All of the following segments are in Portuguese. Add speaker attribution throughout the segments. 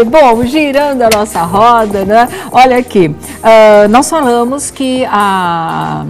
Speaker 1: Ai, bom, girando a nossa roda, né? Olha aqui, uh, nós falamos que a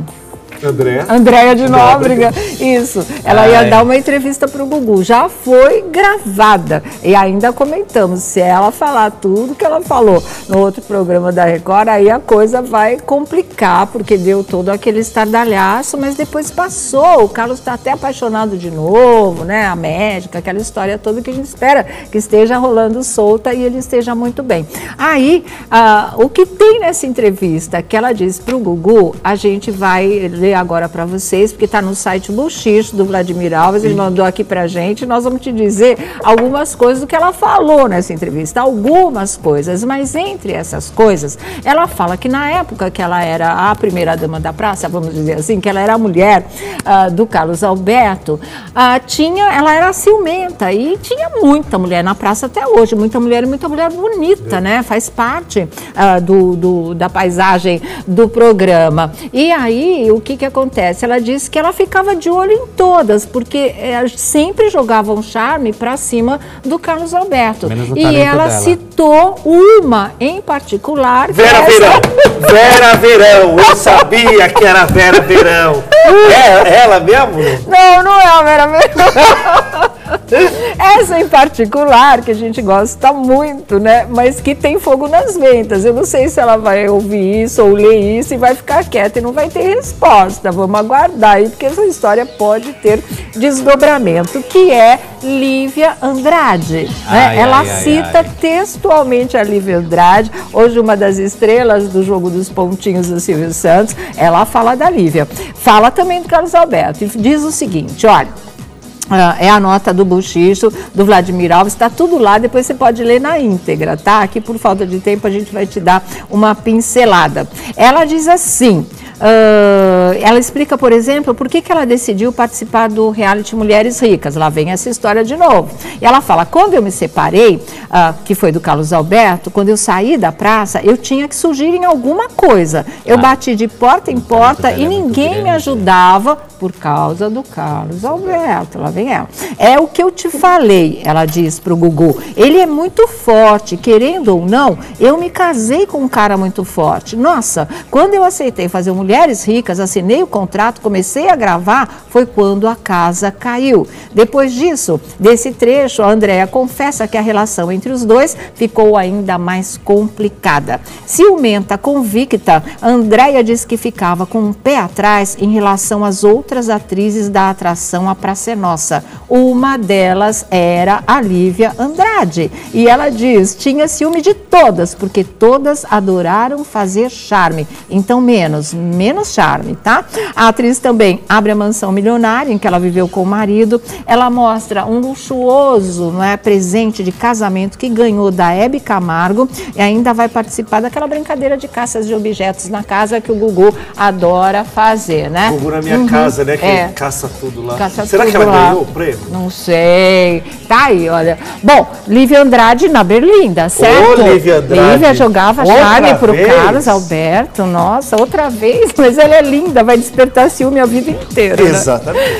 Speaker 2: Andréia.
Speaker 1: Andréia de Nóbrega, isso. Ela Ai. ia dar uma entrevista para o Gugu. Já foi gravada. E ainda comentamos, se ela falar tudo que ela falou no outro programa da Record, aí a coisa vai complicar, porque deu todo aquele estardalhaço, mas depois passou. O Carlos está até apaixonado de novo, né? A médica, aquela história toda que a gente espera que esteja rolando solta e ele esteja muito bem. Aí, ah, o que tem nessa entrevista que ela disse para o Gugu, a gente vai ler ler agora para vocês, porque está no site Buchicho do Vladimir Alves, ele mandou aqui para a gente. Nós vamos te dizer algumas coisas do que ela falou nessa entrevista, algumas coisas, mas entre essas coisas, ela fala que na época que ela era a primeira dama da praça, vamos dizer assim, que ela era a mulher uh, do Carlos Alberto, uh, tinha, ela era ciumenta e tinha muita mulher na praça até hoje, muita mulher e muita mulher bonita, né? Faz parte uh, do, do, da paisagem do programa. E aí, o que que acontece? Ela disse que ela ficava de olho em todas, porque é, sempre jogava um charme para cima do Carlos Alberto. E ela
Speaker 2: dela.
Speaker 1: citou uma em particular.
Speaker 2: Vera essa... Verão! Vera Verão! Eu sabia que era Vera Verão! É ela mesmo?
Speaker 1: Não, não é a Vera Verão. Essa em particular, que a gente gosta muito, né? Mas que tem fogo nas ventas. Eu não sei se ela vai ouvir isso ou ler isso e vai ficar quieta e não vai ter resposta. Vamos aguardar aí, porque essa história pode ter desdobramento, que é Lívia Andrade. Né? Ai, ela ai, cita ai, textualmente a Lívia Andrade, hoje uma das estrelas do jogo dos pontinhos do Silvio Santos. Ela fala da Lívia. Fala também do Carlos Alberto e diz o seguinte: olha. Uh, é a nota do Buchicho, do Vladimir Alves, está tudo lá, depois você pode ler na íntegra, tá? Aqui por falta de tempo a gente vai te dar uma pincelada. Ela diz assim, Uh, ela explica, por exemplo, por que, que ela decidiu participar do reality Mulheres Ricas. Lá vem essa história de novo. E ela fala: quando eu me separei, uh, que foi do Carlos Alberto, quando eu saí da praça, eu tinha que surgir em alguma coisa. Eu ah, bati de porta em porta e ninguém me ajudava por causa do Carlos Alberto. Lá vem ela. É o que eu te falei, ela diz para o Gugu. Ele é muito forte, querendo ou não, eu me casei com um cara muito forte. Nossa, quando eu aceitei fazer um Mulheres Ricas, assinei o contrato, comecei a gravar, foi quando a casa caiu. Depois disso, desse trecho, a Andréa confessa que a relação entre os dois ficou ainda mais complicada. Ciumenta, convicta, Andréa diz que ficava com um pé atrás em relação às outras atrizes da atração A Praça é Nossa. Uma delas era a Lívia Andrade. E ela diz, tinha ciúme de todas, porque todas adoraram fazer charme. Então, menos, menos charme, tá? A atriz também abre a mansão milionária em que ela viveu com o marido. Ela mostra um luxuoso não é, presente de casamento que ganhou da Hebe Camargo e ainda vai participar daquela brincadeira de caças de objetos na casa que o Gugu adora fazer, né?
Speaker 2: Gugu na minha uhum. casa, né? Que é. caça tudo lá.
Speaker 1: Caça
Speaker 2: Será
Speaker 1: tudo
Speaker 2: que ela
Speaker 1: lá.
Speaker 2: ganhou o prêmio?
Speaker 1: Não sei. Tá aí, olha. Bom, Lívia Andrade na Berlinda, certo?
Speaker 2: Ô, Lívia Andrade.
Speaker 1: Lívia jogava outra charme pro vez? Carlos Alberto. Nossa, outra vez mas ela é linda, vai despertar ciúme a vida inteira.
Speaker 2: Né? Exatamente. Né?